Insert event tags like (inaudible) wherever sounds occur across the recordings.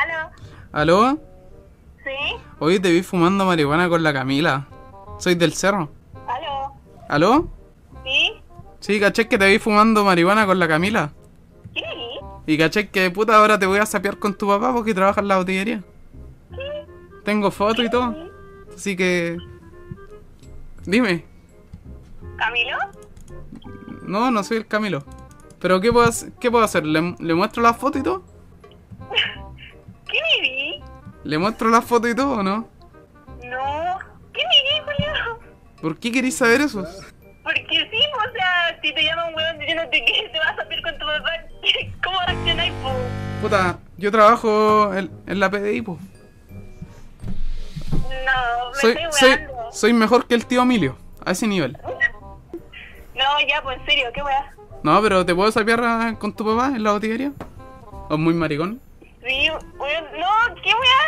¿Aló? ¿Aló? ¿Sí? Hoy te vi fumando marihuana con la Camila. Soy del cerro. ¿Aló? ¿Aló? ¿Sí? Sí, caché que te vi fumando marihuana con la Camila. ¿Quién eres? Y caché que puta ahora te voy a sapear con tu papá porque trabaja en la botillería. Tengo foto y todo. Así que... Dime. ¿Camilo? No, no soy el Camilo. Pero ¿qué puedo, hacer? ¿qué puedo hacer? ¿Le, le muestro la foto y todo? ¿Le muestro la foto y todo o no? No. ¿Quién eres, Julio? ¿Por qué queréis saber eso? Porque sí, pues, o sea, si te llama un weón diciéndote que te vas a salir con tu papá, (laughs) ¿cómo reaccionáis, po? Puta, yo trabajo en, en la PDI, pues. No, me Soy, estoy soy, soy mejor que el tío Emilio, a ese nivel. (laughs) No, ya, pues, en serio, ¿qué weá? No, pero ¿te puedo sapear a- con tu papá en la botillería? ¿O muy maricón? Sí, weón, no, ¿qué weá?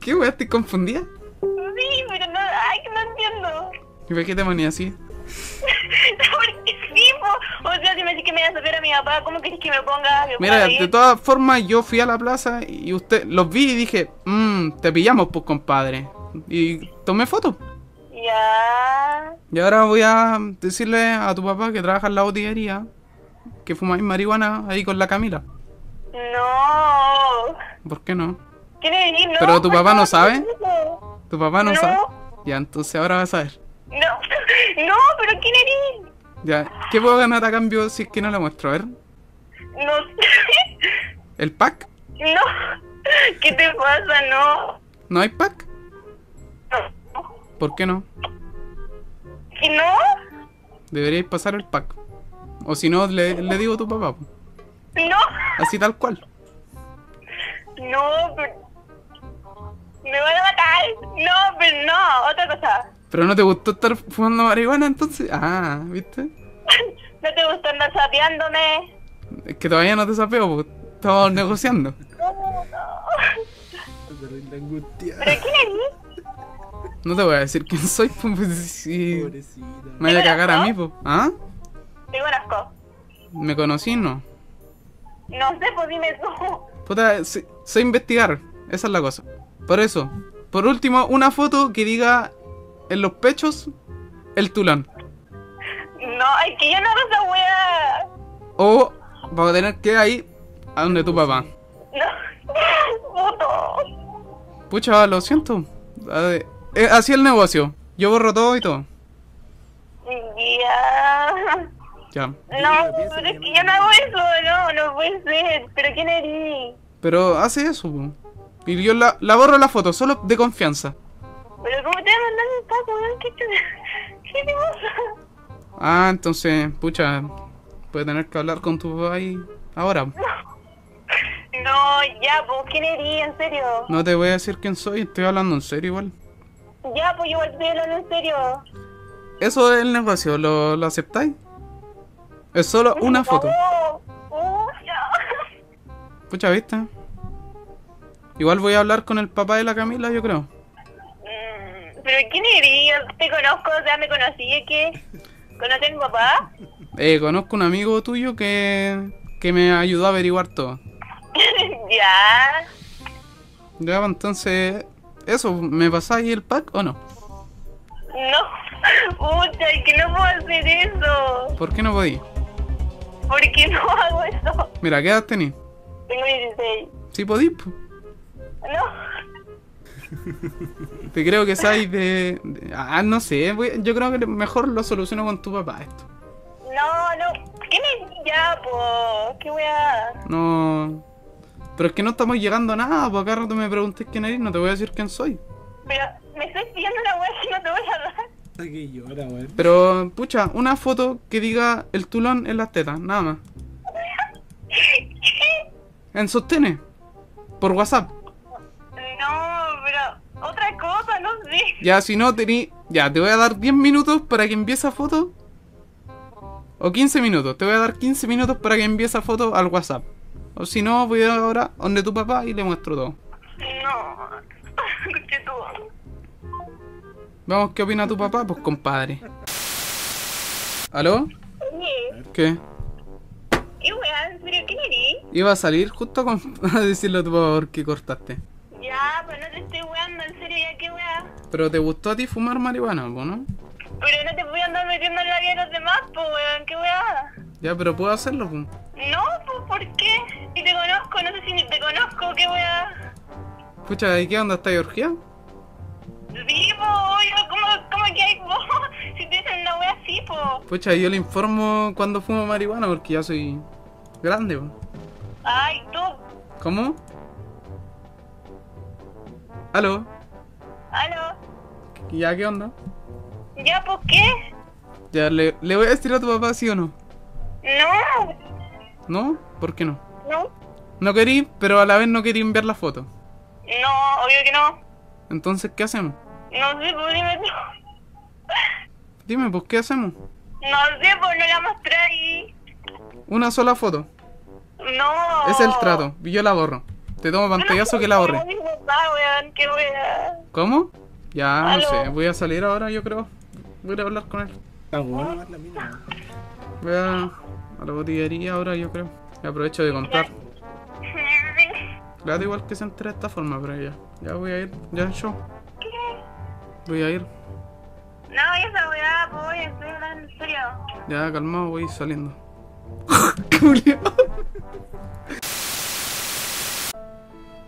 ¿Qué weá? ¿Estoy confundida? Sí, pero no, ay, que no entiendo. ¿Y por qué te ponía así? (laughs) Porque sí, po. O sea, si me decís que me vas a saber a mi papá, ¿cómo querés que me ponga? que Mira, de todas formas yo fui a la plaza y usted los vi y dije, mmm, te pillamos pues compadre. Y tomé fotos. Ya. Y ahora voy a decirle a tu papá que trabaja en la botillería que fumáis marihuana ahí con la Camila. No. ¿Por qué no? ¿Quién eres? No. Pero tu papá no sabe. ¿Tu papá no, No. sabe? Ya, entonces ahora vas a ver. No, (laughs) no, pero ¿quién eres? Ya, ¿qué puedo ganar a cambio si es que no le muestro? A ver, No sé. ¿el pack? No. ¿Qué te pasa? No. ¿No hay pack? No. ¿Por qué no? ¿Que no? Deberíais pasar el pack. O si no, le, le digo a tu papá. No. Así tal cual. No, pero... Me van a matar. No, pero no. Otra cosa. ¿Pero no te gustó estar fumando marihuana entonces? Ah, ¿viste? (laughs) ¿No te gustó andar sapeándome? Es que todavía no te sapeo, pues. Estamos negociando. (laughs) No, no. Angustia. ¿Pero quién eres? No te voy a decir quién soy, (laughs) pues si Pobrecita. me vaya a cagar a mí, pues. ¿Ah? Te conozco. ¿Me conocí? No. No sé, pues dime tú. Puta, sé, sé investigar. Esa es la cosa. Por eso. Por último, una foto que diga en los pechos el tulón. No, es que yo no hago esa wea. O vamos a tener que ir ahí a donde tu papá. No. (laughs) Puto. Pucha, lo siento. Ver, eh, así el negocio. Yo borro todo y todo. Ya. Ya. No, pero es que yo no hago eso, no, no puede ser. ¿Pero quién eres? Pero hace eso. po. Y yo la, la borro la foto, solo de confianza. ¿Pero cómo te vas a mandar un paso, weón? ¿Qué te, (laughs) ¿Qué te pasa? Ah, entonces, pucha, puede tener que hablar con tu papá ahí ahora. (laughs) No, ya, pues, ¿quién eres? En serio. No te voy a decir quién soy, estoy hablando en serio igual. Ya, pues, igual estoy hablando en serio. Eso es el negocio, ¿lo, lo aceptáis? Es solo una foto. (laughs) Pucha, ¿viste? Igual voy a hablar con el papá de la Camila, yo creo. Mm, ¿Pero quién eres? Te conozco, o sea, me conocí, ¿es que ¿Conoces a mi papá? Eh, conozco un amigo tuyo que, que me ayudó a averiguar todo. (laughs) ya. Ya, pues, entonces, eso, ¿me pasáis el pack o no? No. (laughs) Pucha, es que no puedo hacer eso. ¿Por qué no podí? ¿Por qué no hago eso? Mira, ¿qué edad tenés? Tengo 16. Si podís, pues. No. Te creo que sabes de, de- Ah, no sé, voy- yo creo que mejor lo soluciono con tu papá esto. No, no. ¿Qué me ya, po? ¿Qué weá? No... Pero es que no estamos llegando a nada, porque acá rato me preguntes quién eres, no te voy a decir quién soy. Pero me estoy pidiendo una weá que no te voy a dar. Que llora, weón. Pero, pucha, una foto que diga el tulón en las tetas, nada más. (laughs) En sostenes. Por WhatsApp. Ya, si no tení... Ya, te voy a dar 10 minutos para que envíe esa foto. O 15 minutos. Te voy a dar 15 minutos para que envíe esa foto al WhatsApp. O si no, voy ahora donde tu papá y le muestro todo. No. (laughs) ¿Qué tú? Vamos, ¿qué opina tu papá? Pues compadre. ¿Aló? Oye, ¿Qué? ¿qué weá? ¿En serio? ¿Quién eres? Iba a salir justo con, (laughs) a decirle a tu papá por qué cortaste. Ya, pues no te estoy weando, en serio, ya qué wea. Pero te gustó a ti fumar marihuana, po, ¿no? Pero no te voy a andar metiendo en la vida de los demás, pues weón, qué wea. Ya, pero puedo hacerlo, po. No, pues ¿por qué? Si te conozco, no sé si ni te conozco, qué wea. Pucha, ¿y qué onda? ¿Estás orgía? Sí, pues, oye, ¿cómo, cómo que hay vos? (laughs) Si te dicen una wea así, pues. Pucha, yo le informo cuando fumo marihuana porque ya soy grande, po. Ay, tú. ¿Cómo? ¿Aló? ¿Ya qué onda? ¿Ya, pues qué? Ya, le, le voy a decir a tu papá sí o no. No, ¿No? ¿Por qué no? no. No querí, pero a la vez no querí enviar la foto. No, obvio que no. Entonces, ¿qué hacemos? No sé, pues dime tú. Dime, pues, ¿qué hacemos? No sé, pues no la mostré ahí. Una sola foto. No. Es el trato. Y yo la borro. Te tomo pantallazo que la borre. Qué wea. ¿Cómo? Ya, no sé. Voy a salir ahora, yo creo. Voy a hablar con él. Está bueno la mina. Voy a, a la botillería ahora, yo creo. Y aprovecho de comprar. Claro, igual que se entere de esta forma, pero ya. Ya voy a ir. Ya, yo. Voy a ir. No, esa weá, pues, estoy hablando en serio. Ya, calmado, voy saliendo. (laughs) Julio.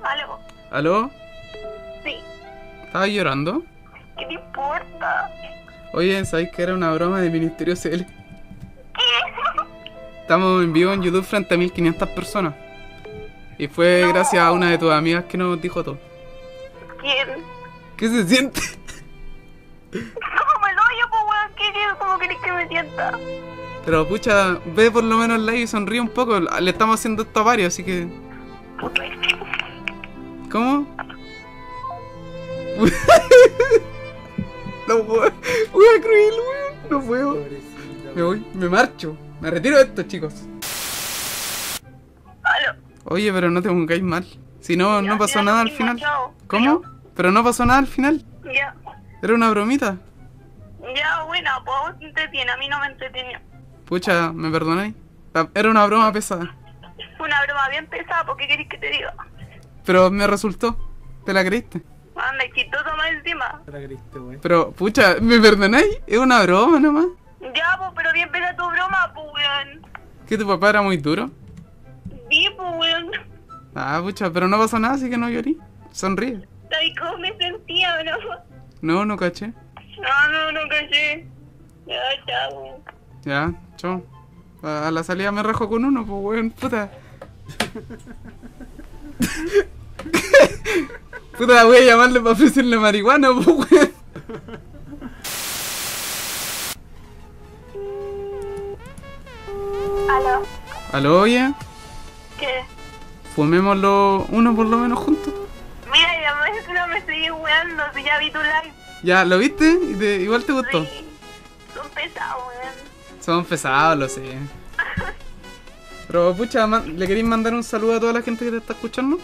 ¿Aló? ¿Aló? Sí. ¿Estabas llorando? ¿Qué te importa? Oye, ¿sabéis que era una broma de Ministerio CL? Estamos en vivo en YouTube frente a 1500 personas. Y fue No. gracias a una de tus amigas que nos dijo todo. ¿Quién? ¿Qué se siente? ¿Cómo me doy yo, pues, weón? ¿Qué, qué, ¿Cómo querés que me sienta? Pero pucha, ve por lo menos el live y sonríe un poco. Le estamos haciendo esto a varios, así que. ¿Cómo? (laughs) no puedo. Voy a cruel, weón. No puedo. Me voy, me marcho. Me retiro de esto, chicos. ¿Aló? Oye, pero no te pongáis mal. Si no, no pasó ya, nada al mismo, final. chao. ¿Cómo? Pero no pasó nada al final. Ya. Era una bromita. Ya, bueno, pues vos te entretiene, a mí no me entretiene. Pucha, ¿me perdonáis? La- Era una broma pesada. Una broma bien pesada, ¿por qué querés que te diga? Pero me resultó. ¿Te la creíste? Anda, chistoso más encima. Pero, pucha, ¿me perdonáis? Es una broma nomás. Ya, pues, pero bien pesada tu broma, pues, weón. ¿Que tu papá era muy duro? Sí, pues, weón. Ah, pucha, pero no pasó nada, así que no llorí. Sonríe. ¿Sabes cómo me sentía, no? No, no caché. No, no, no caché. Ya, chao. Ya, chao. A a la salida me rajo con uno, pues weón, puta. (laughs) puta, voy a llamarle para ofrecerle marihuana, pues weón. ¿Aló? Aló, oye, ¿Qué? fumémoslo uno por lo menos juntos. Mira, ya me, no me estoy weando, si ya vi tu live. Ya, ¿lo viste? ¿Y te- igual te gustó? Sí. Son pesados, weón. Son pesados, lo sé. (laughs) Pero, pucha, ¿le queréis mandar un saludo a toda la gente que te está escuchando?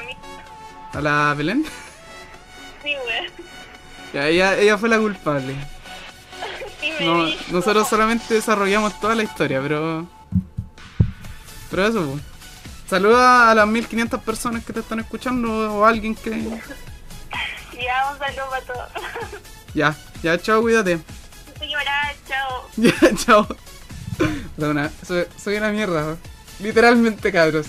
Mi amiga. ¿A la Belén? Sí, weón. Ya, ella, ella fue la culpable. (laughs) Sí, me No, dijo. nosotros solamente desarrollamos toda la historia, pero. Pero eso, pues. Saluda a las 1500 personas que te están escuchando o a alguien que. (laughs) Ya, un saludo para todos. (laughs) Ya, ya, chao, cuídate. Señora, chao. Ya, chao. Perdona, soy, soy una mierda. Literalmente, cabros.